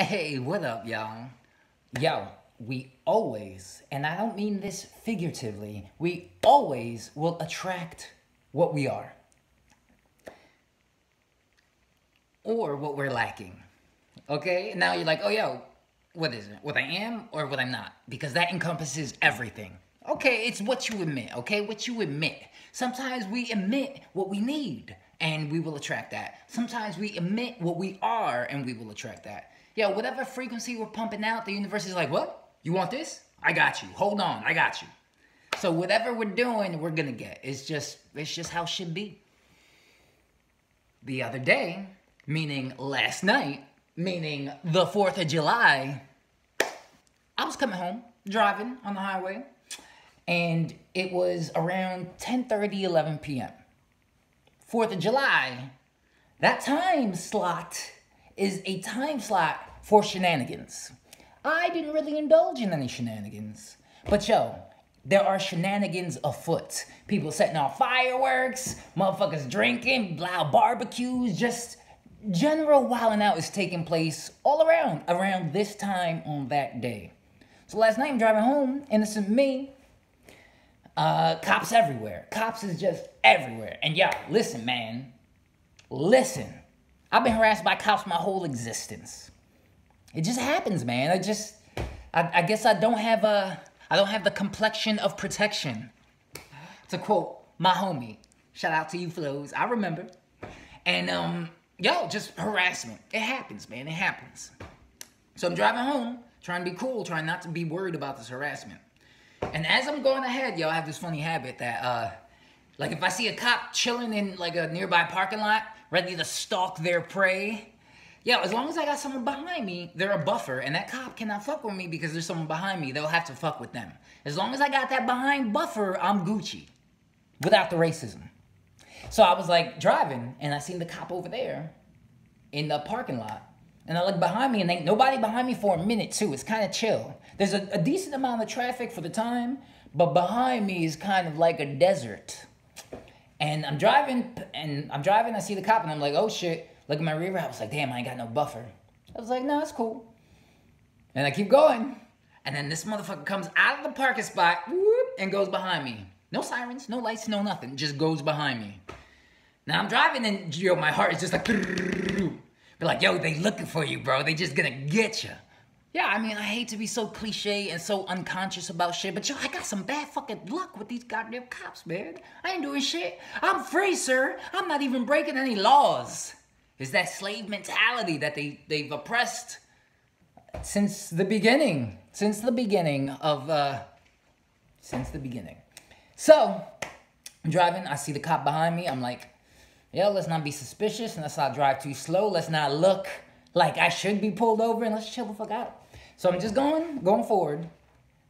Hey, what up, y'all? Yo, we always, and I don't mean this figuratively, we always will attract what we are. Or what we're lacking. Okay? Now you're like, oh, yo, what is it? What I am or what I'm not? Because that encompasses everything. Okay, it's what you admit, okay? What you admit. Sometimes we admit what we need and we will attract that. Sometimes we admit what we are and we will attract that. Yo, whatever frequency we're pumping out, the universe is like, what? You want this? I got you. Hold on, I got you. So whatever we're doing, we're gonna get. It's just it's just how it should be. The other day, meaning last night, meaning the 4th of July, I was coming home, driving on the highway, and it was around 10:30, 11 p.m. 4th of July, that time slot is a time slot for shenanigans. I didn't really indulge in any shenanigans. But yo, there are shenanigans afoot. People setting off fireworks, motherfuckers drinking, loud barbecues, just general wilding out is taking place all around, around this time on that day. So last night I'm driving home, innocent me, uh, cops everywhere. Cops is just everywhere. And y'all, listen, man. Listen. I've been harassed by cops my whole existence. It just happens, man. I just, I, I guess I don't have a, I don't have the complexion of protection. To quote my homie, shout out to you, Flows. I remember. And um, yo, just harassment. It happens, man. It happens. So I'm driving home, trying to be cool, trying not to be worried about this harassment. And as I'm going ahead, yo, I have this funny habit that, uh, like, if I see a cop chilling in like a nearby parking lot, ready to stalk their prey, yeah, as long as I got someone behind me, they're a buffer, and that cop cannot fuck with me because there's someone behind me. They'll have to fuck with them. As long as I got that behind buffer, I'm Gucci, without the racism. So I was like driving, and I seen the cop over there in the parking lot. And I look behind me, and ain't nobody behind me for a minute too. It's kind of chill. There's a, a decent amount of traffic for the time, but behind me is kind of like a desert. And I'm driving, and I'm driving. I see the cop, and I'm like, "Oh shit!" Look at my rear. I was like, "Damn, I ain't got no buffer." I was like, "No, it's cool." And I keep going, and then this motherfucker comes out of the parking spot whoop, and goes behind me. No sirens, no lights, no nothing. Just goes behind me. Now I'm driving, and yo, my heart is just like. Be like, yo, they looking for you, bro. They just gonna get you. Yeah, I mean, I hate to be so cliche and so unconscious about shit, but yo, I got some bad fucking luck with these goddamn cops, man. I ain't doing shit. I'm free, sir. I'm not even breaking any laws. It's that slave mentality that they, they've oppressed since the beginning. Since the beginning of, uh, since the beginning. So, I'm driving, I see the cop behind me. I'm like, yo, let's not be suspicious and let's not drive too slow. Let's not look like I should be pulled over and let's chill the fuck out. So I'm just going, going forward.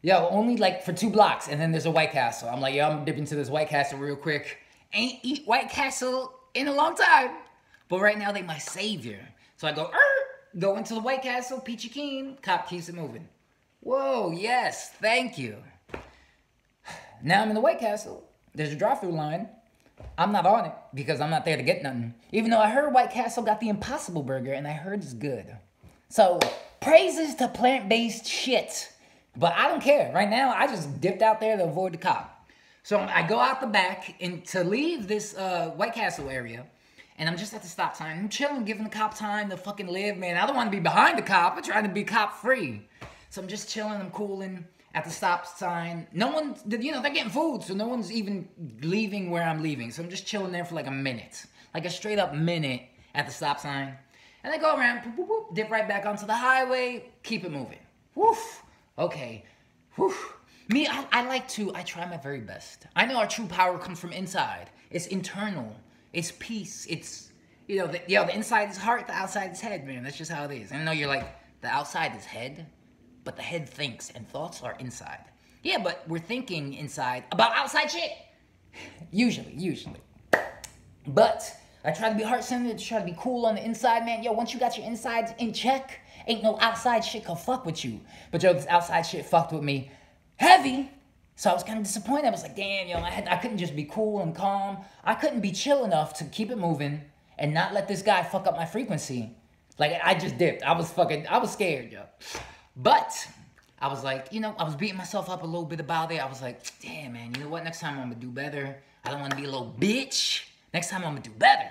Yo, only like for two blocks, and then there's a White Castle. I'm like, yo, I'm dipping to this White Castle real quick. Ain't eat White Castle in a long time. But right now they my savior. So I go, er, go into the White Castle, peachy keen, cop keeps it moving. Whoa, yes, thank you. Now I'm in the White Castle. There's a drive-through line. I'm not on it because I'm not there to get nothing. Even though I heard White Castle got the Impossible Burger and I heard it's good. So, praises to plant based shit. But I don't care. Right now, I just dipped out there to avoid the cop. So I go out the back and to leave this uh, White Castle area, and I'm just at the stop sign. I'm chilling, giving the cop time to fucking live, man. I don't want to be behind the cop. I'm trying to be cop free. So I'm just chilling, I'm cooling at the stop sign. No one, you know, they're getting food, so no one's even leaving where I'm leaving. So I'm just chilling there for like a minute, like a straight up minute at the stop sign. And I go around, boop, boop, boop, dip right back onto the highway, keep it moving. Woof. Okay. Woof. Me, I, I like to, I try my very best. I know our true power comes from inside. It's internal. It's peace. It's, you know, the, yo, the inside is heart, the outside is head, man. That's just how it is. And I know you're like, the outside is head, but the head thinks and thoughts are inside. Yeah, but we're thinking inside about outside shit. Usually, usually. But I try to be heart centered, try to be cool on the inside, man. Yo, once you got your insides in check, ain't no outside shit can fuck with you. But yo, this outside shit fucked with me heavy. So I was kind of disappointed. I was like, damn, yo, I, had, I couldn't just be cool and calm. I couldn't be chill enough to keep it moving and not let this guy fuck up my frequency. Like I just dipped. I was fucking. I was scared, yo. But I was like, you know, I was beating myself up a little bit about it. I was like, damn, man, you know what? Next time I'm gonna do better. I don't want to be a little bitch. Next time I'm gonna do better.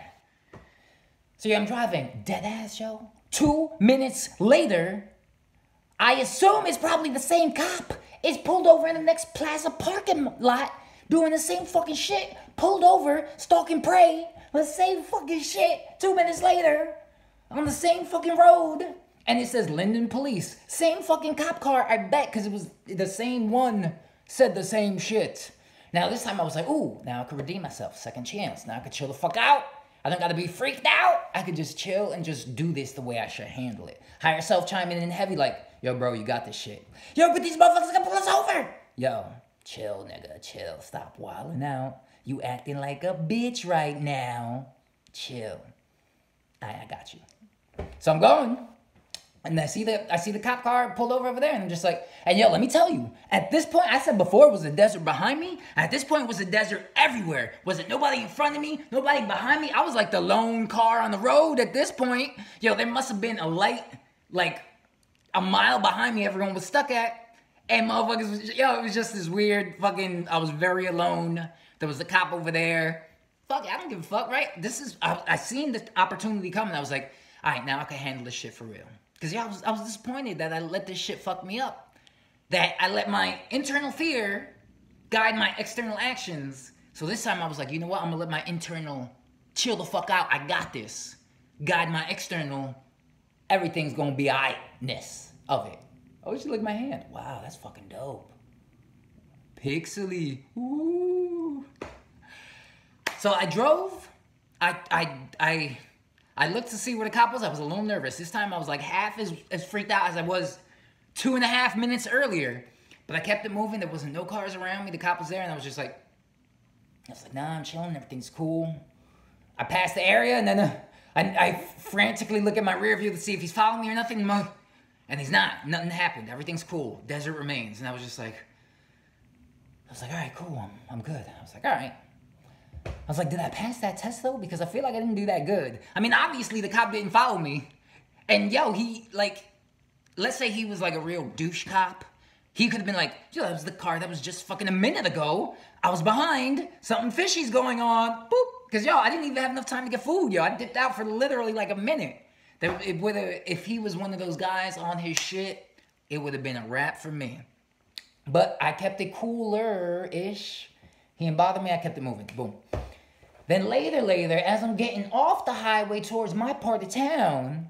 So yeah, I'm driving. Dead ass, yo. Two minutes later, I assume it's probably the same cop. It's pulled over in the next plaza parking lot, doing the same fucking shit. Pulled over, stalking prey, the same fucking shit. Two minutes later, on the same fucking road. And it says Linden Police. Same fucking cop car, I bet, because it was the same one said the same shit. Now this time I was like, ooh, now I could redeem myself. Second chance. Now I could chill the fuck out. I don't gotta be freaked out. I could just chill and just do this the way I should handle it. Higher self chiming in heavy, like, yo, bro, you got this shit. Yo, but these motherfuckers gonna pull us over. Yo, chill, nigga, chill. Stop wilding out. You acting like a bitch right now. Chill. I, I got you. So I'm going. And I see the I see the cop car pulled over over there, and I'm just like, and yo, let me tell you, at this point, I said before it was a desert behind me. At this point, it was a desert everywhere. Was it nobody in front of me, nobody behind me? I was like the lone car on the road at this point. Yo, there must have been a light like a mile behind me. Everyone was stuck at, and motherfuckers, was, yo, it was just this weird fucking. I was very alone. There was a cop over there. Fuck, I don't give a fuck, right? This is I, I seen the opportunity coming. I was like, all right, now I can handle this shit for real. Because yeah, I was, I was disappointed that I let this shit fuck me up. That I let my internal fear guide my external actions. So this time I was like, you know what? I'm gonna let my internal chill the fuck out. I got this. Guide my external. Everything's gonna be I-ness of it. Oh, you should look at my hand. Wow, that's fucking dope. Pixely. Ooh. So I drove. I I I I looked to see where the cop was. I was a little nervous. This time I was like half as, as freaked out as I was two and a half minutes earlier. But I kept it moving. There wasn't no cars around me. The cop was there, and I was just like, I was like, nah, I'm chilling. Everything's cool. I passed the area, and then uh, I, I, frantically look at my rear view to see if he's following me or nothing. And he's not. Nothing happened. Everything's cool. Desert remains. And I was just like, I was like, all right, cool. I'm, I'm good. I was like, all right. I was like, did I pass that test though? Because I feel like I didn't do that good. I mean, obviously the cop didn't follow me. And yo, he like, let's say he was like a real douche cop. He could have been like, yo, that was the car that was just fucking a minute ago. I was behind. Something fishy's going on. Boop. Cause yo, I didn't even have enough time to get food, yo. I dipped out for literally like a minute. That it, whether if he was one of those guys on his shit, it would have been a wrap for me. But I kept it cooler-ish. He didn't bother me. I kept it moving. Boom. Then later, later, as I'm getting off the highway towards my part of town,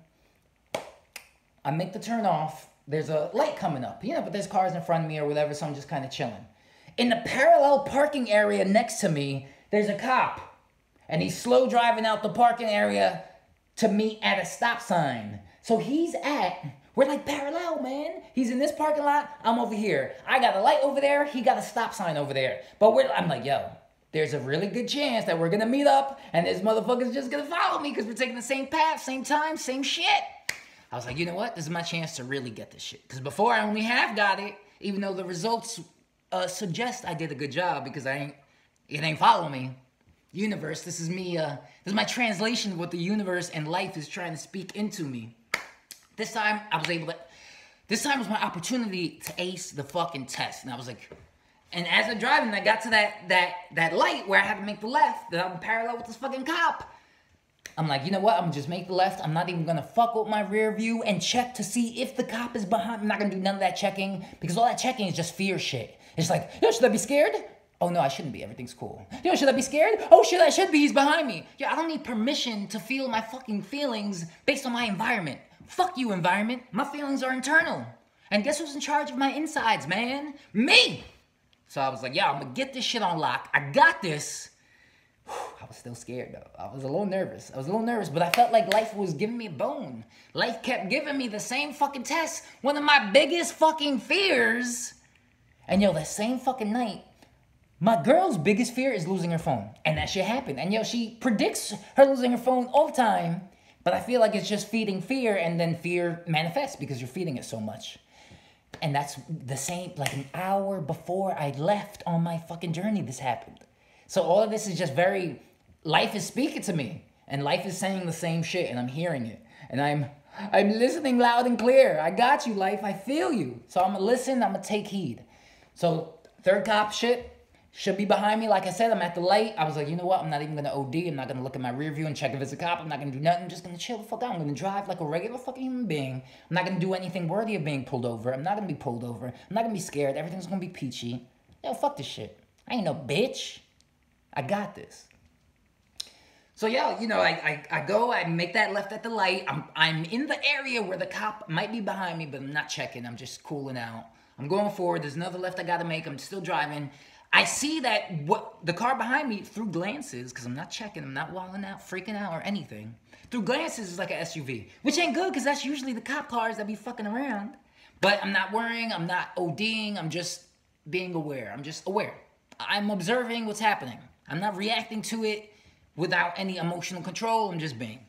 I make the turn off. There's a light coming up, you know, but there's cars in front of me or whatever, so I'm just kind of chilling. In the parallel parking area next to me, there's a cop, and he's slow driving out the parking area to meet at a stop sign. So he's at, we're like parallel, man. He's in this parking lot, I'm over here. I got a light over there, he got a stop sign over there. But we're, I'm like, yo, there's a really good chance that we're gonna meet up and this motherfucker's just gonna follow me because we're taking the same path, same time, same shit. I was like, you know what? This is my chance to really get this shit. Because before I only half got it, even though the results uh, suggest I did a good job because I ain't, it ain't following me. Universe, this is me, uh, this is my translation of what the universe and life is trying to speak into me. This time I was able to, this time was my opportunity to ace the fucking test. And I was like, and as I'm driving, I got to that that that light where I had to make the left. That I'm parallel with this fucking cop. I'm like, you know what? I'm gonna just make the left. I'm not even gonna fuck with my rear view and check to see if the cop is behind. I'm not gonna do none of that checking because all that checking is just fear shit. It's like, yo, should I be scared? Oh no, I shouldn't be. Everything's cool. Yo, should I be scared? Oh shit, I should be. He's behind me. Yo, I don't need permission to feel my fucking feelings based on my environment. Fuck you, environment. My feelings are internal. And guess who's in charge of my insides, man? Me! So I was like, yeah, I'm gonna get this shit on lock. I got this. I was still scared though. I was a little nervous. I was a little nervous, but I felt like life was giving me a bone. Life kept giving me the same fucking test. One of my biggest fucking fears. And yo, that same fucking night, my girl's biggest fear is losing her phone. And that shit happened. And yo, she predicts her losing her phone all the time. But I feel like it's just feeding fear, and then fear manifests because you're feeding it so much. And that's the same, like an hour before I left on my fucking journey, this happened. So all of this is just very, life is speaking to me. And life is saying the same shit, and I'm hearing it. And I'm, I'm listening loud and clear. I got you, life. I feel you. So I'm gonna listen. I'm gonna take heed. So third cop shit should be behind me. Like I said, I'm at the light. I was like, you know what? I'm not even gonna OD. I'm not gonna look at my rear view and check if it's a cop. I'm not gonna do nothing. I'm just gonna chill the fuck out. I'm gonna drive like a regular fucking human being. I'm not gonna do anything worthy of being pulled over. I'm not gonna be pulled over. I'm not gonna be scared. Everything's gonna be peachy. Yo, fuck this shit. I ain't no bitch. I got this. So yeah, you know, I, I, I go, I make that left at the light. I'm I'm in the area where the cop might be behind me, but I'm not checking. I'm just cooling out. I'm going forward. There's another left I gotta make. I'm still driving. I see that what the car behind me through glances, because I'm not checking, I'm not walling out, freaking out, or anything. Through glances is like an SUV, which ain't good because that's usually the cop cars that be fucking around. But I'm not worrying, I'm not ODing, I'm just being aware. I'm just aware. I'm observing what's happening. I'm not reacting to it without any emotional control. I'm just being.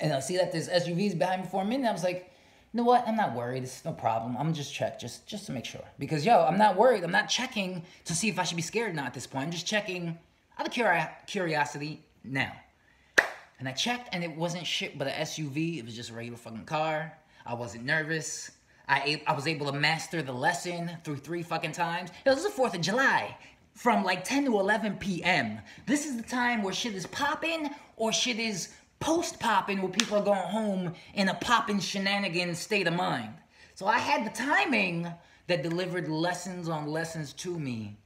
And I see that there's SUVs behind me for a minute. I was like, you know what? I'm not worried. It's no problem. I'm just check just just to make sure. Because yo, I'm not worried. I'm not checking to see if I should be scared or not at this point. I'm just checking out of curi- curiosity now. And I checked and it wasn't shit but an SUV. It was just a regular fucking car. I wasn't nervous. I, I was able to master the lesson through three fucking times. This is the 4th of July from like 10 to 11 p.m. This is the time where shit is popping or shit is post popping where people are going home in a popping shenanigan state of mind. So I had the timing that delivered lessons on lessons to me.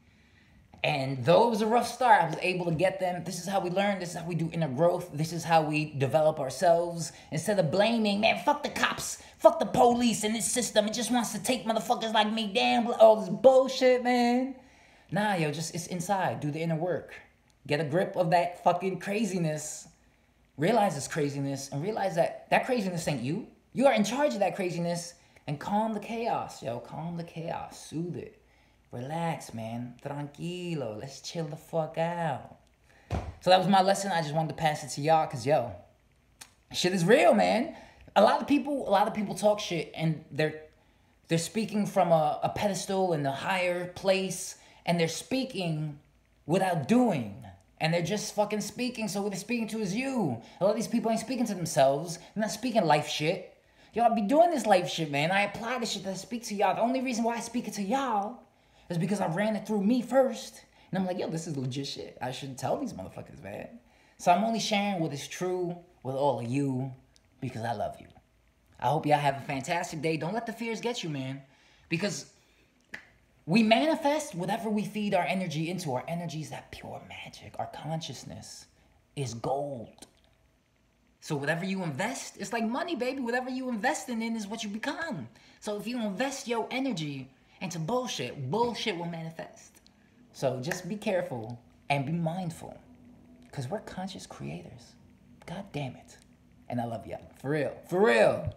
And though it was a rough start, I was able to get them. This is how we learn. This is how we do inner growth. This is how we develop ourselves. Instead of blaming, man, fuck the cops, fuck the police and this system. It just wants to take motherfuckers like me down. All this bullshit, man. Nah, yo, just it's inside. Do the inner work. Get a grip of that fucking craziness. Realize this craziness and realize that that craziness ain't you. You are in charge of that craziness and calm the chaos, yo. Calm the chaos. Soothe it. Relax, man. Tranquilo. Let's chill the fuck out. So that was my lesson. I just wanted to pass it to y'all because, yo, shit is real, man. A lot of people, a lot of people talk shit and they're they're speaking from a, a pedestal in the higher place and they're speaking without doing. And they're just fucking speaking, so what they're speaking to is you. A lot of these people ain't speaking to themselves. They're not speaking life shit. Y'all be doing this life shit, man. I apply this shit that I speak to y'all. The only reason why I speak it to y'all is because I ran it through me first. And I'm like, yo, this is legit shit. I should tell these motherfuckers, man. So I'm only sharing what is true with all of you because I love you. I hope y'all have a fantastic day. Don't let the fears get you, man. Because we manifest whatever we feed our energy into. Our energy is that pure magic. Our consciousness is gold. So whatever you invest, it's like money, baby. Whatever you invest in is what you become. So if you invest your energy into bullshit, bullshit will manifest. So just be careful and be mindful. Because we're conscious creators. God damn it. And I love y'all. For real. For real.